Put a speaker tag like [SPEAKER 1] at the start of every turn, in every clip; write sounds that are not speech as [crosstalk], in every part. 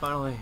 [SPEAKER 1] Finally.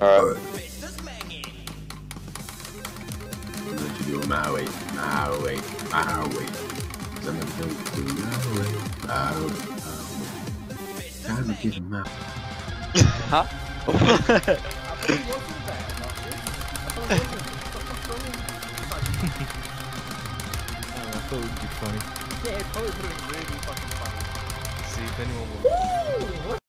[SPEAKER 2] Alright.
[SPEAKER 3] Let you do it my way, my way, my way. I'm gonna do it my way, my way, my way. Time to get him out. [laughs]
[SPEAKER 4] that would be funny.
[SPEAKER 5] Yeah, it's probably really, really fucking funny.
[SPEAKER 4] See if anyone will.